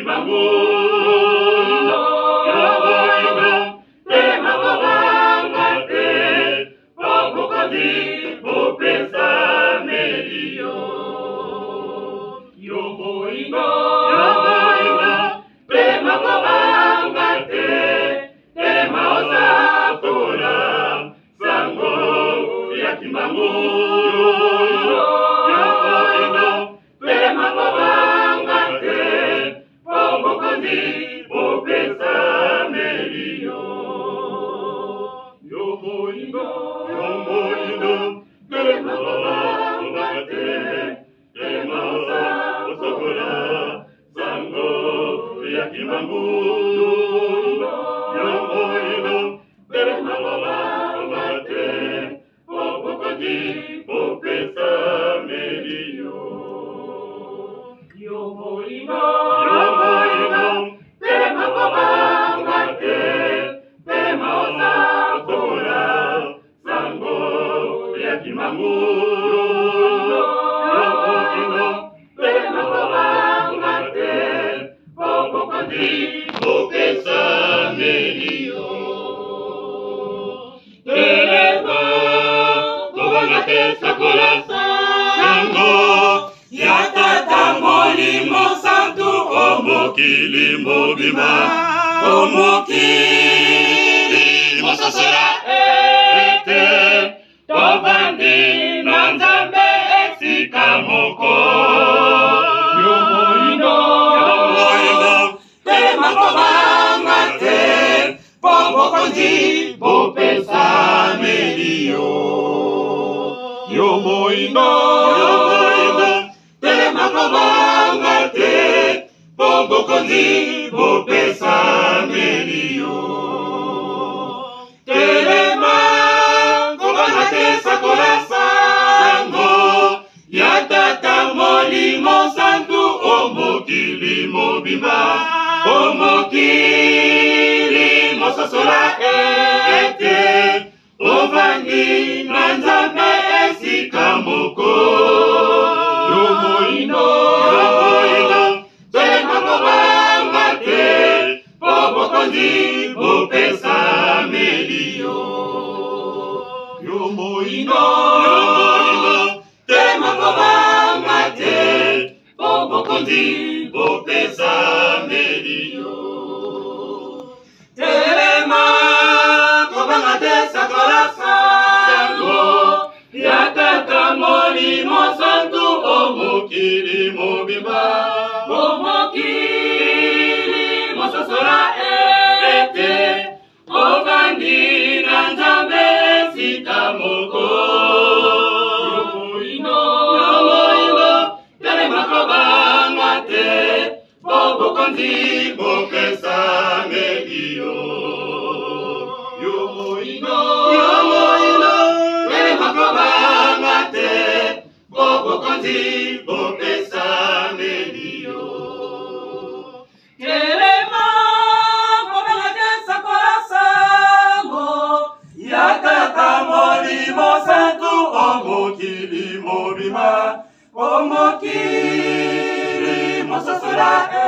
Ivan Bull. Yo morimo mokili mobima o mokili mososela ete tovandi na nzambe esika moko yo moindo te makobanga te mpo bokonzi bopesameli yo yo moindo ezangi bopesameli yo telema kobanga te sakola sango ya tata molimo santu o mokili mobimba o mokili mososola e moyindo moyindo te makobanga te po bokonzi bopesame mobima omokili mososola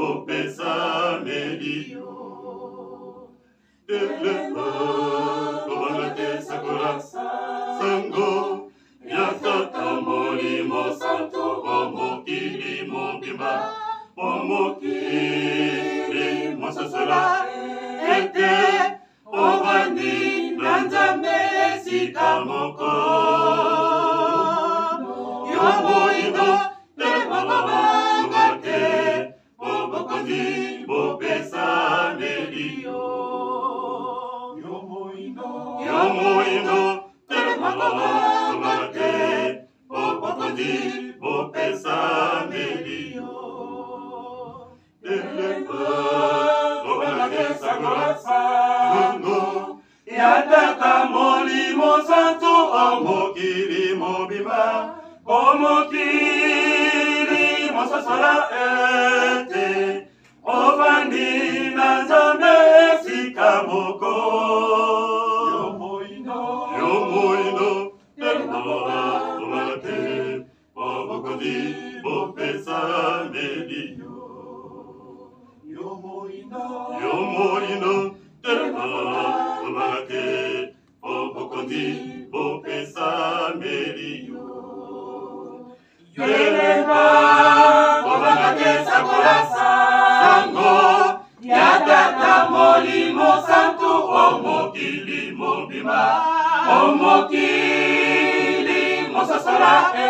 opesameli yo telema kobanga te sakola sango ya tata molimo santo omokili mobimba omokili mososola ete ovandi na nzambe esika mo boli bopesa melio elekoobelakesakolasa yatata molimo santu omokili mobimba omokili mososola ete ofandi na nzambe esika moko yo molino telobaka te po bokondi bopesameli yo yelemba kobanga te sakola sango ya tata molimo santu o mokili mobima o mokili mososola e eh.